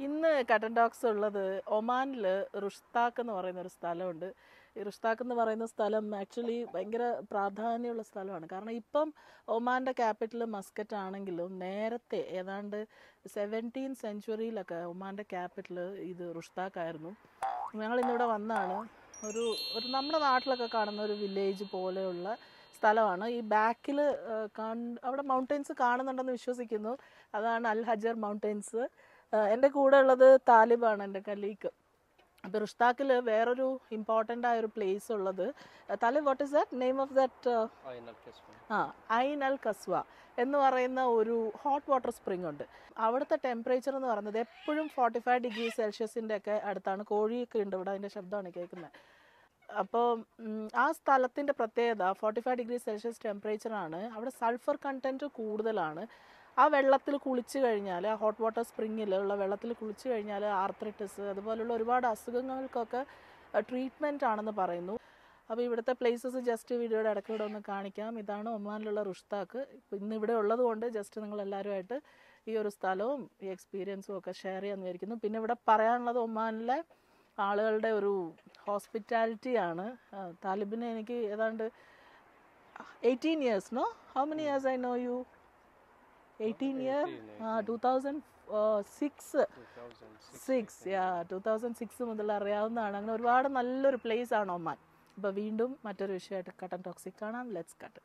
ഇന്ന് കട്ടൻ ടോക്സ് ഉള്ളത് ഒമാനിൽ റുഷ്താക്ക് എന്ന് പറയുന്ന ഒരു സ്ഥലമുണ്ട്. ഈ റുഷ്താക്ക് എന്ന് പറയുന്ന സ്ഥലം ആക്ച്വലി ഭയങ്കര പ്രാധാന്യമുള്ള സ്ഥലമാണ്. കാരണം ഇപ്പം ഒമാന്റെ ക്യാപിറ്റൽ മസ്കറ്റ് ആണെങ്കിലും നേരത്തെ ഏതാണ്ട് സെവന്റീൻ സെഞ്ച്വറിയിലൊക്കെ ഒമാന്റെ ക്യാപിറ്റൽ ഇത് റുഷ്താക്കായിരുന്നു. ഞങ്ങൾ ഇന്നിവിടെ വന്നാണ്. ഒരു ഒരു നമ്മുടെ നാട്ടിലൊക്കെ കാണുന്ന ഒരു വില്ലേജ് പോലെയുള്ള സ്ഥലമാണ്. ഈ ബാക്കിൽ കാണ അവിടെ മൗണ്ടെയ്ൻസ് കാണുന്നുണ്ടെന്ന് വിശ്വസിക്കുന്നു. അതാണ് അൽ ഹജർ മൗണ്ടെയ്ൻസ് എന്റെ കൂടെ ഉള്ളത് താലിബാണ് എന്റെ കലീക്ക് അപ്പോൾ റുഷ്താക്കിൽ വേറൊരു ഇമ്പോർട്ടന്റ് ആയൊരു പ്ലേസ് ഉള്ളത്. Talib what is that name of that ആ? ഐൻ അൽ കസ്വ എന്ന് പറയുന്ന ഒരു ഹോട്ട് വാട്ടർ സ്പ്രിംഗ് ഉണ്ട്. അവിടുത്തെ ടെമ്പറേച്ചർ എന്ന് പറയുന്നത് എപ്പോഴും ഫോർട്ടി ഫൈവ് ഡിഗ്രി സെൽഷ്യസിന്റെ ഒക്കെ അടുത്താണ്. കോഴിയൊക്കെ ഉണ്ട് ഇവിടെ അതിന്റെ ശബ്ദമാണ് കേൾക്കുന്നത് അപ്പോൾ ആ സ്ഥലത്തിന്റെ പ്രത്യേകത ഫോർട്ടി ഫൈവ് ഡിഗ്രി സെൽഷ്യസ് ടെമ്പറേച്ചറാണ് അവിടെ സൾഫർ കണ്ടന്റ് കൂടുതലാണ്. ആ വെള്ളത്തിൽ കുളിച്ച് കഴിഞ്ഞാൽ ആ ഹോട്ട് വാട്ടർ സ്പ്രിങ്ങിൽ ഉള്ള വെള്ളത്തിൽ കുളിച്ച് കഴിഞ്ഞാൽ ആർത്രൈറ്റിസ് അതുപോലുള്ള ഒരുപാട് അസുഖങ്ങൾക്കൊക്കെ ട്രീറ്റ്മെന്റ് ആണെന്ന് പറയുന്നു. അപ്പോൾ ഇവിടുത്തെ പ്ലേസസ് ജസ്റ്റ് വീഡിയോയുടെ ഇടയ്ക്കൂടെ ഒന്ന് കാണിക്കാം. ഇതാണ് ഒമാനിലുള്ള റുഷ്താക്ക്. ഇന്ന് ഇവിടെ ഉള്ളത് കൊണ്ട് ജസ്റ്റ് നിങ്ങൾ എല്ലാവരുമായിട്ട് ഈ ഒരു സ്ഥലവും ഈ എക്സ്പീരിയൻസും ഒക്കെ ഷെയർ ചെയ്യാമെന്ന് വിചാരിക്കുന്നു. പിന്നെ ഇവിടെ പറയാനുള്ളത് ഒമാനിലെ ആളുകളുടെ ഒരു ഹോസ്പിറ്റാലിറ്റിയാണ് താലിബിന് എനിക്ക് ഏതാണ്ട് eighteen years no how many years I know you eighteen year two thousand six six yeah two thousand six മുതൽ അറിയാവുന്നതാണ്. അങ്ങനെ ഒരുപാട് നല്ലൊരു പ്ലേസ് ആണ് ഒമാൻ. അപ്പോൾ വീണ്ടും മറ്റൊരു വിഷയമായിട്ട് കട്ടൻ ടോക്സിക് കാണാം. ലെറ്റ്സ് കട്ടൻ